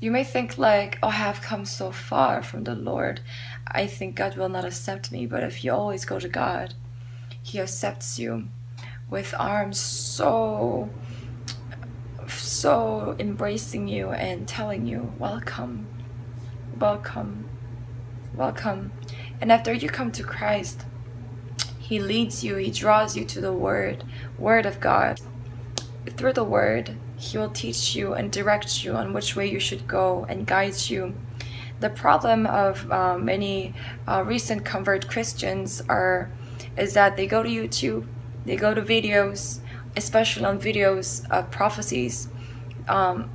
You may think like, oh, I have come so far from the Lord. I think God will not accept me. But if you always go to God, He accepts you with arms so, so embracing you and telling you, welcome, welcome, welcome. And after you come to Christ, He leads you, He draws you to the Word, Word of God. Through the Word, He will teach you and direct you on which way you should go and guide you. The problem of uh, many uh, recent convert Christians are is that they go to YouTube, they go to videos, especially on videos of prophecies, um,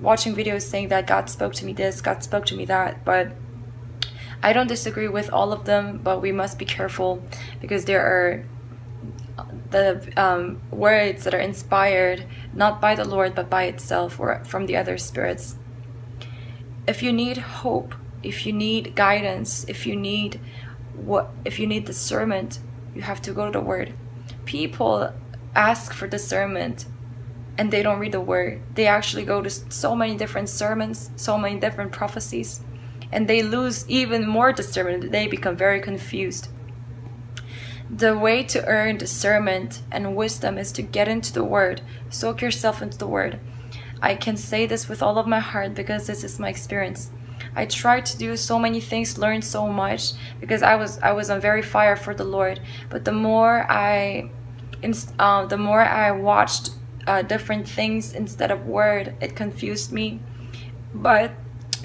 watching videos saying that God spoke to me this, God spoke to me that, but I don't disagree with all of them, but we must be careful because there are the um, words that are inspired not by the Lord but by itself or from the other spirits. If you need hope, if you need guidance, if you need what if you need discernment, you have to go to the word. People ask for discernment and they don't read the word. They actually go to so many different sermons, so many different prophecies, and they lose even more discernment. They become very confused. The way to earn discernment and wisdom is to get into the Word, soak yourself into the Word. I can say this with all of my heart because this is my experience. I tried to do so many things, learn so much because I was I was on very fire for the Lord. But the more I, uh, the more I watched uh, different things instead of Word, it confused me. But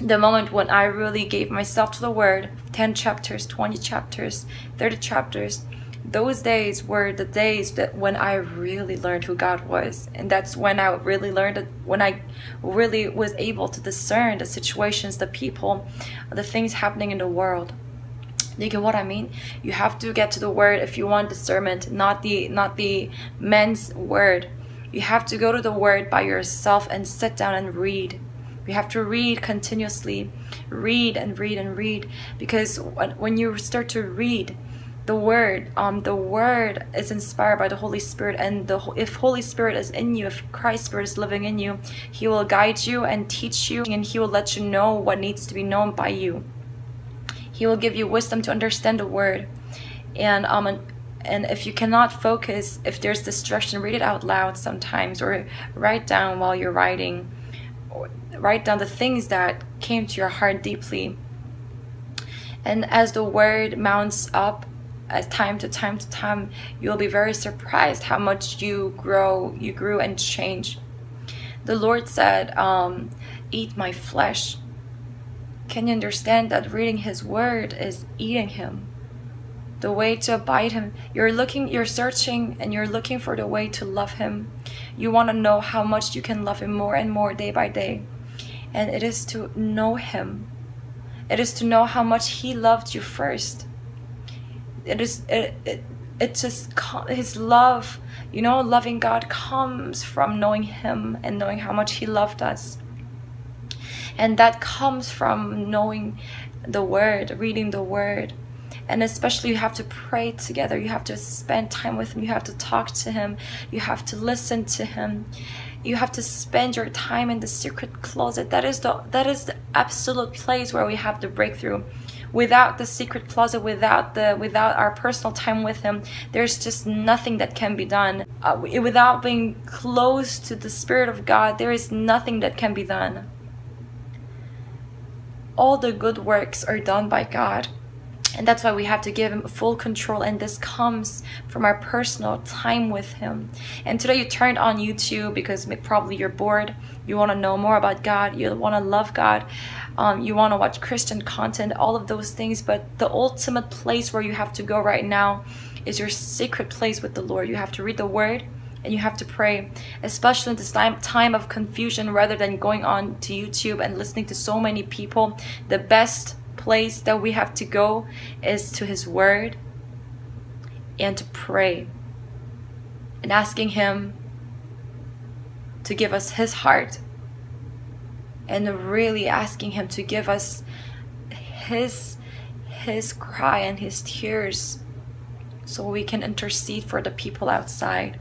the moment when I really gave myself to the Word, 10 chapters, 20 chapters, 30 chapters, those days were the days that when I really learned who God was. And that's when I really learned that when I really was able to discern the situations, the people, the things happening in the world. You get what I mean? You have to get to the word if you want discernment, not the not the men's word. You have to go to the word by yourself and sit down and read. You have to read continuously, read and read and read because when you start to read, the word um the word is inspired by the holy spirit and the if holy spirit is in you if christ spirit is living in you he will guide you and teach you and he will let you know what needs to be known by you. He will give you wisdom to understand the word. And um and, and if you cannot focus if there's distraction read it out loud sometimes or write down while you're writing or write down the things that came to your heart deeply. And as the word mounts up as time to time to time you'll be very surprised how much you grow you grew and change. The lord said um, eat my flesh. Can you understand that reading his word is eating him? The way to abide him you're looking you're searching and you're looking for the way to love him. You want to know how much you can love him more and more day by day. And it is to know him. It is to know how much he loved you first it is it, it it just his love you know loving god comes from knowing him and knowing how much he loved us. And that comes from knowing the word reading the word. And especially you have to pray together. You have to spend time with him. You have to talk to him. You have to listen to him. You have to spend your time in the secret closet. That is the that is the absolute place where we have the breakthrough without the secret closet without the without our personal time with him there's just nothing that can be done. Uh, without being close to the spirit of god there is nothing that can be done. All the good works are done by god and that's why we have to give him full control and this comes from our personal time with him. And today you turned on youtube because probably you're bored. You want to know more about god. You want to love god. Um, you want to watch christian content all of those things. But the ultimate place where you have to go right now is your secret place with the lord. You have to read the word and you have to pray especially in this time, time of confusion rather than going on to youtube and listening to so many people. The best place that we have to go is to His Word and to pray and asking Him to give us His heart and really asking Him to give us His His cry and His tears so we can intercede for the people outside.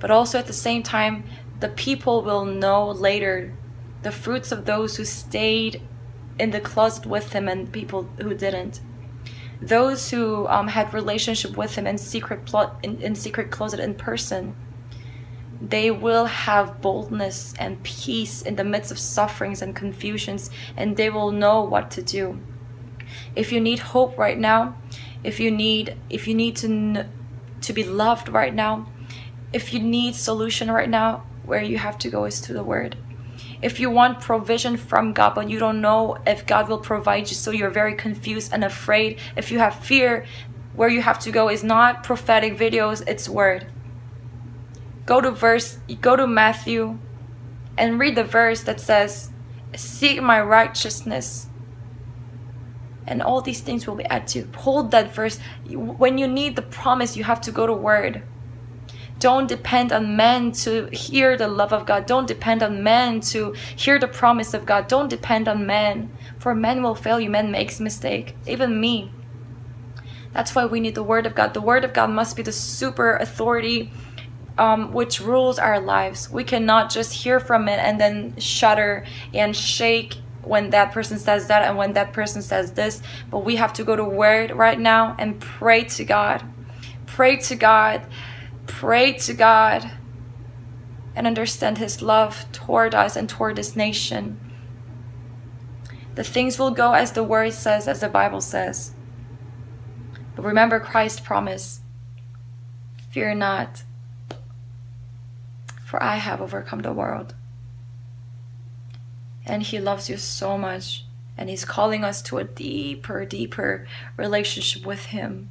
But also at the same time, the people will know later the fruits of those who stayed in the closet with him and people who didn't. Those who um, had relationship with him in secret plot in, in secret closet in person they will have boldness and peace in the midst of sufferings and confusions and they will know what to do. If you need hope right now if you need if you need to to be loved right now if you need solution right now where you have to go is to the word if you want provision from God but you don't know if God will provide you so you're very confused and afraid if you have fear where you have to go is not prophetic videos it's word go to verse go to Matthew and read the verse that says seek my righteousness and all these things will be added to. Hold that verse. When you need the promise, you have to go to word. Don't depend on men to hear the love of God. Don't depend on men to hear the promise of God. Don't depend on men. For men will fail you. Men makes mistake. Even me. That's why we need the word of God. The word of God must be the super authority um, which rules our lives. We cannot just hear from it and then shudder and shake when that person says that and when that person says this. But we have to go to word right now and pray to God. Pray to God. Pray to God and understand his love toward us and toward this nation. The things will go as the word says, as the Bible says. But remember Christ's promise. Fear not for I have overcome the world. And He loves you so much, and He's calling us to a deeper, deeper relationship with Him.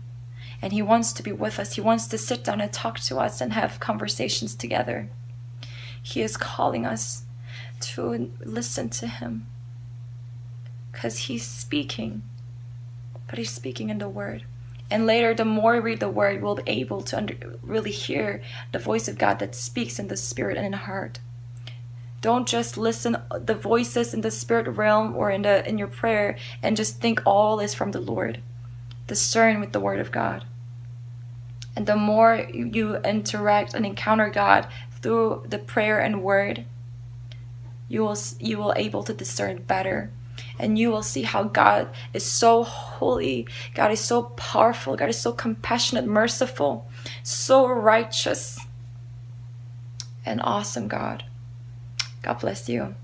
And He wants to be with us. He wants to sit down and talk to us and have conversations together. He is calling us to listen to Him because He's speaking, but He's speaking in the Word. And later, the more we read the word, we'll be able to under, really hear the voice of God that speaks in the spirit and in the heart. Don't just listen the voices in the spirit realm or in the in your prayer and just think all is from the Lord. Discern with the word of God. And the more you interact and encounter God through the prayer and word, you will you will able to discern better and you will see how God is so holy, God is so powerful, God is so compassionate, merciful, so righteous, and awesome God. God bless you.